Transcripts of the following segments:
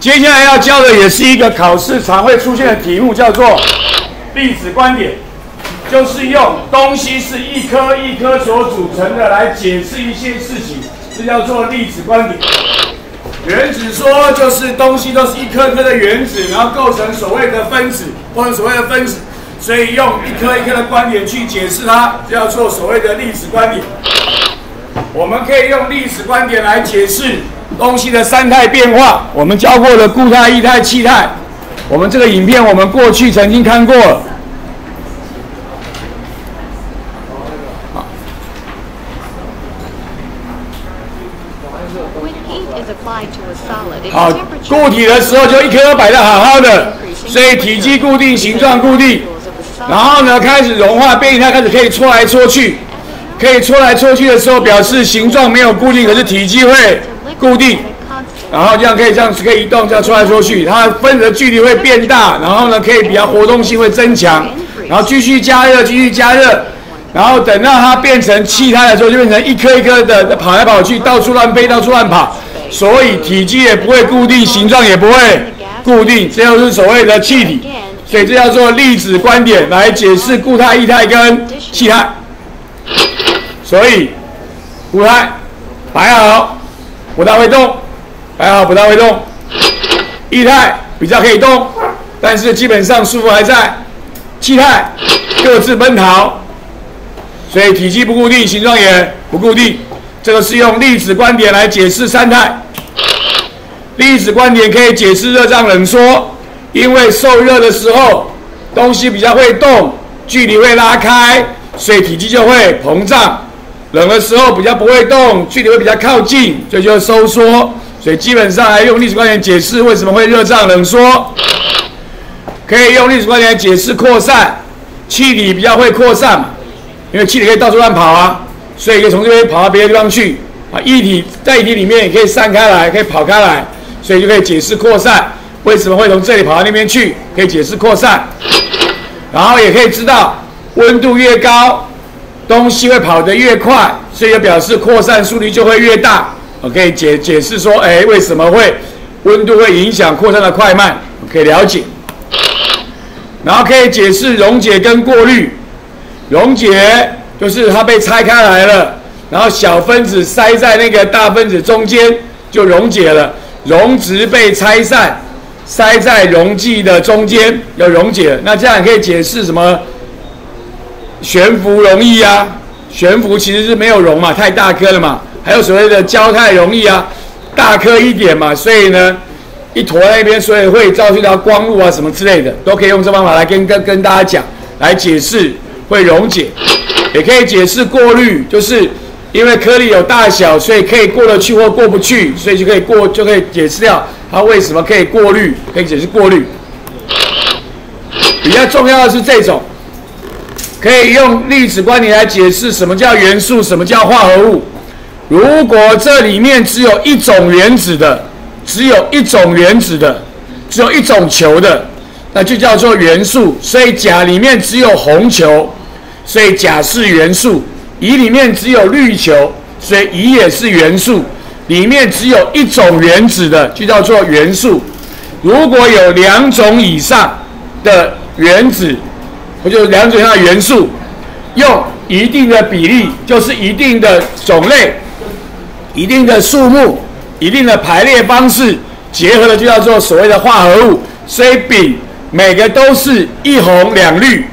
接下来要教的也是一个考试常会出现的题目，叫做粒子观点，就是用东西是一颗一颗所组成的来解释一些事情，这叫做粒子观点。原子说就是东西都是一颗颗的原子，然后构成所谓的分子或者所谓的分子，所以用一颗一颗的观点去解释它，叫做所谓的粒子观点。我们可以用历史观点来解释。东西的三态变化，我们教过的固态、液态、气态。我们这个影片我们过去曾经看过。好，固体的时候就一颗摆的好好的，所以体积固定，形状固定。然后呢，开始融化变液态，开始可以搓来搓去，可以搓来搓去的时候，表示形状没有固定，可是体积会。固定，然后这样可以这样子可以移动，这样搓来搓去，它分子的距离会变大，然后呢可以比较活动性会增强，然后继续加热，继续加热，然后等到它变成气态的时候，就变成一颗一颗的跑来跑去，到处乱飞，到处乱跑，所以体积也不会固定，形状也不会固定，这就是所谓的气体，所以这叫做粒子观点来解释固态、液态跟气态，所以固态摆好。不大会动，还好不大会动。液态比较可以动，但是基本上束缚还在。气态各自奔逃，所以体积不固定，形状也不固定。这个是用粒子观点来解释三态。粒子观点可以解释热胀冷缩，因为受热的时候东西比较会动，距离会拉开，所以体积就会膨胀。冷的时候比较不会动，距离会比较靠近，所以就收缩。所以基本上还用粒子观点解释为什么会热胀冷缩，可以用粒子观点来解释扩散。气体比较会扩散，因为气体可以到处乱跑啊，所以可以从这边跑到别的地方去啊。液体在液体里面也可以散开来，可以跑开来，所以就可以解释扩散。为什么会从这里跑到那边去？可以解释扩散。然后也可以知道温度越高。东西会跑得越快，所以表示扩散速率就会越大。我可以解解释说，哎，为什么会温度会影响扩散的快慢？可以了解。然后可以解释溶解跟过滤。溶解就是它被拆开来了，然后小分子塞在那个大分子中间就溶解了。溶质被拆散，塞在溶剂的中间要溶解。那这样可以解释什么？悬浮容易啊，悬浮其实是没有溶嘛，太大颗了嘛。还有所谓的胶态容易啊，大颗一点嘛，所以呢，一坨在那边，所以会造成到光路啊什么之类的，都可以用这方法来跟跟跟大家讲，来解释会溶解，也可以解释过滤，就是因为颗粒有大小，所以可以过得去或过不去，所以就可以过就可以解释掉它为什么可以过滤，可以解释过滤。比较重要的是这种。可以用粒子观点来解释什么叫元素，什么叫化合物。如果这里面只有一种原子的，只有一种原子的，只有一种球的，那就叫做元素。所以甲里面只有红球，所以甲是元素。乙里面只有绿球，所以乙也是元素。里面只有一种原子的，就叫做元素。如果有两种以上的原子，不就两种以上的元素，用一定的比例，就是一定的种类、一定的数目、一定的排列方式结合的，就叫做所谓的化合物。所以丙每个都是一红两绿，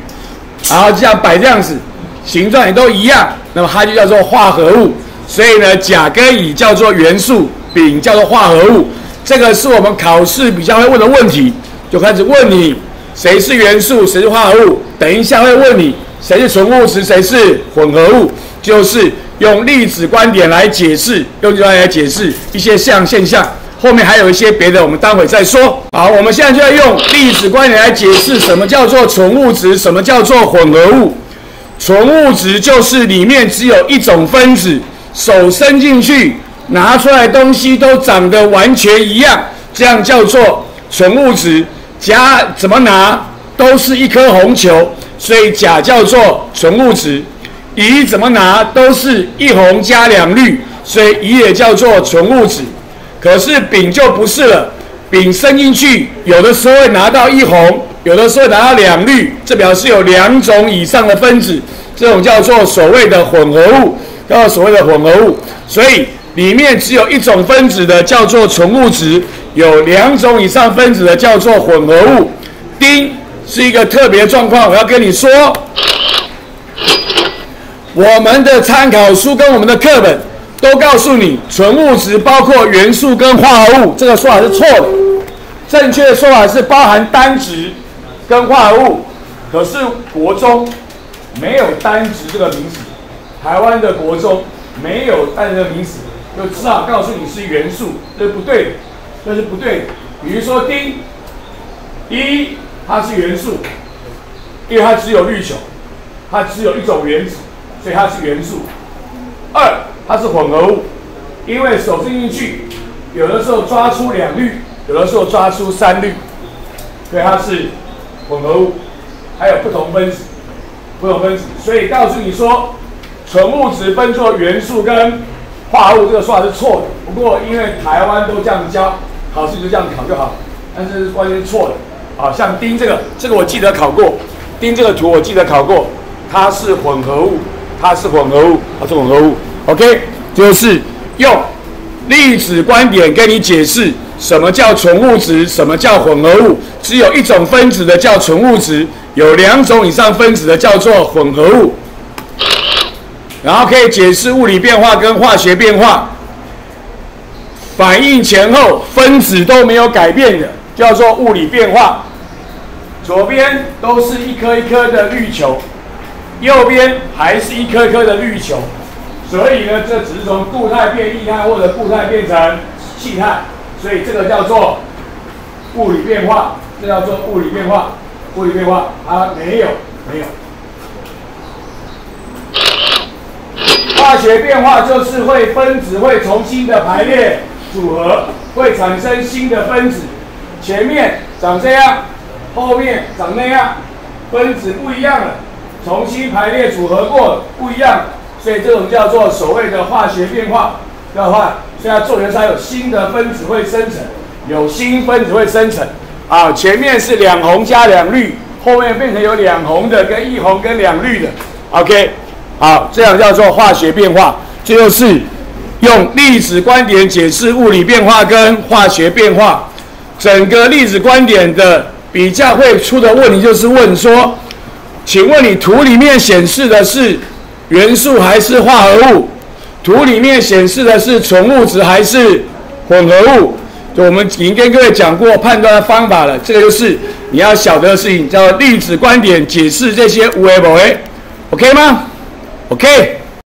然后这样摆这样子，形状也都一样，那么它就叫做化合物。所以呢，甲跟乙叫做元素，丙叫做化合物。这个是我们考试比较会问的问题，就开始问你。谁是元素，谁是化合物？等一下会问你，谁是纯物质，谁是混合物？就是用粒子观点来解释，用这来解释一些像现象。后面还有一些别的，我们待会再说。好，我们现在就要用粒子观点来解释什么叫做纯物质，什么叫做混合物。纯物质就是里面只有一种分子，手伸进去拿出来东西都长得完全一样，这样叫做纯物质。甲怎么拿都是一颗红球，所以甲叫做纯物质。乙怎么拿都是一红加两绿，所以乙也叫做纯物质。可是丙就不是了，丙伸进去，有的时候会拿到一红，有的时候拿到两绿，这表示有两种以上的分子，这种叫做所谓的混合物，叫做所谓的混合物。所以里面只有一种分子的叫做纯物质，有两种以上分子的叫做混合物。丁是一个特别状况，我要跟你说，我们的参考书跟我们的课本。都告诉你，纯物质包括元素跟化合物，这个说法是错的。正确的说法是包含单质跟化合物。可是国中没有单质这个名词，台湾的国中没有单质的名词，就只好告诉你是元素，这是不对的，这是不对的。比如说丁，一它是元素，因为它只有氯球，它只有一种原子，所以它是元素。二它是混合物，因为手伸进去，有的时候抓出两氯，有的时候抓出三氯，所以它是混合物，还有不同分子，不同分子，所以告诉你说，纯物质分作元素跟化合物，这个说法是错的。不过因为台湾都这样教，考试就这样考就好，但是完全是错的。啊，像丁这个，这个我记得考过，丁这个图我记得考过，它是混合物，它是混合物，它是混合物。OK，就是用粒子观点跟你解释什么叫纯物质，什么叫混合物。只有一种分子的叫纯物质，有两种以上分子的叫做混合物。然后可以解释物理变化跟化学变化，反应前后分子都没有改变的叫做物理变化。左边都是一颗一颗的绿球，右边还是一颗一颗的绿球。所以呢，这只是从固态变液态，或者固态变成气态，所以这个叫做物理变化，这叫做物理变化。物理变化它没有没有。化学变化就是会分子会重新的排列组合，会产生新的分子，前面长这样，后面长那样，分子不一样了，重新排列组合过不一样。所以这种叫做所谓的化学变化，要化，现在做元才有新的分子会生成，有新分子会生成，啊，前面是两红加两绿，后面变成有两红的跟一红跟两绿的，OK，好，这样叫做化学变化，这就是用粒子观点解释物理变化跟化学变化，整个粒子观点的比较会出的问题就是问说，请问你图里面显示的是？元素还是化合物？图里面显示的是纯物质还是混合物？就我们已经跟各位讲过判断的方法了。这个就是你要晓得的事情，叫粒子观点解释这些无为不为，OK 吗 Okay.